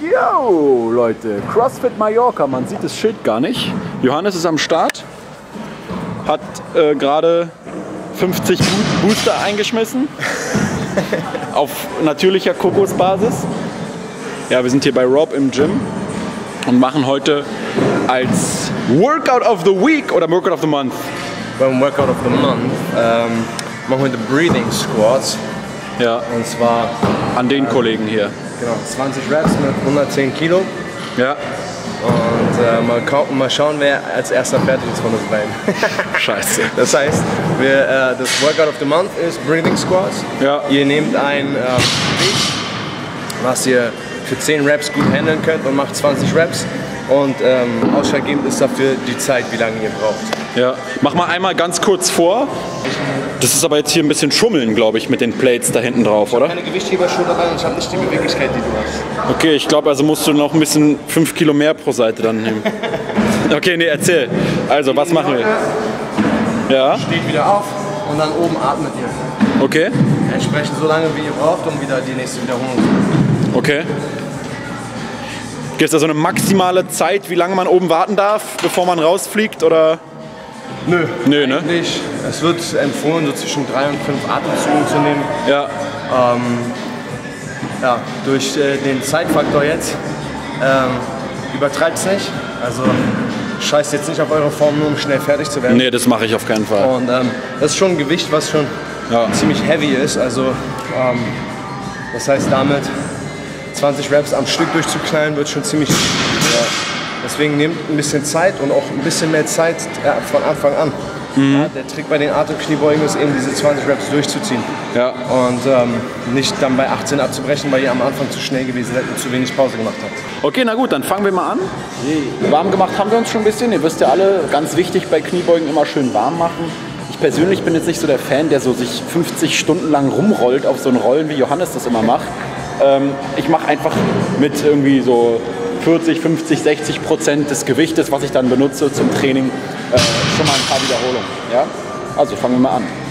Yo, Leute, CrossFit Mallorca, man sieht das Schild gar nicht. Johannes ist am Start, hat äh, gerade 50 Bo- Booster eingeschmissen. auf natürlicher Kokosbasis. Ja, wir sind hier bei Rob im Gym und machen heute als Workout of the Week oder Workout of the Month. beim Workout of the Month ähm, machen wir die Breathing Squats. Ja, Und zwar an den Kollegen hier. Genau, 20 Reps mit 110 Kilo. Ja, Und äh, mal, mal schauen, wer als erster fertig ist von uns beiden. scheiße. Das heißt, wir, äh, das Workout of the Month ist Breathing Squats. Ja. Ihr nehmt ein Gewicht, was ihr für 10 Reps gut handeln könnt und macht 20 Reps. Und ähm, ausschlaggebend ist dafür die Zeit, wie lange ihr braucht. Ja, mach mal einmal ganz kurz vor. Das ist aber jetzt hier ein bisschen Schummeln, glaube ich, mit den Plates da hinten drauf, oder? Keine Gewichtheberschuhe dabei und ich habe nicht die Beweglichkeit, die du hast. Okay, ich glaube, also musst du noch ein bisschen 5 Kilo mehr pro Seite dann nehmen. Okay, nee, erzähl. Also, was machen wir? Ja, Steht wieder auf und dann oben atmet ihr. okay, Entsprechend so lange, wie ihr braucht, um wieder die nächste Wiederholung zu machen. okay. Gibt es da so eine maximale Zeit, wie lange man oben warten darf, bevor man rausfliegt, oder? Nö. Nö, ne? Es wird empfohlen, so zwischen drei und fünf Atemzügen zu nehmen. Ja, Ja, durch äh, den Zeitfaktor jetzt ähm, übertreibt es nicht. Also scheißt jetzt nicht auf eure Form, nur um schnell fertig zu werden. nee, das mache ich auf keinen Fall. Und ähm, das ist schon ein Gewicht, was schon Ja. ziemlich heavy ist. Also ähm, das heißt damit 20 Reps am Stück durchzuknallen wird schon ziemlich. Ja. Deswegen nehmt ein bisschen Zeit und auch ein bisschen mehr Zeit äh, von Anfang an. Mhm. Ja, der Trick bei den Atemkniebeugen ist eben diese 20 Reps durchzuziehen. Ja. Und ähm, nicht dann bei 18 abzubrechen, weil ihr am Anfang zu schnell gewesen seid und zu wenig Pause gemacht habt. Okay, na gut, dann fangen wir mal an. Warm gemacht haben wir uns schon ein bisschen. Ihr wisst ja alle, ganz wichtig bei Kniebeugen immer schön warm machen. Ich persönlich bin jetzt nicht so der Fan, der so sich 50 Stunden lang rumrollt auf so einen Rollen, wie Johannes das immer macht. Ähm, ich mache einfach mit irgendwie so 40, 50, 60 Prozent des Gewichtes, was ich dann benutze zum Training, äh, schon mal ein paar Wiederholungen. Ja? Also fangen wir mal an.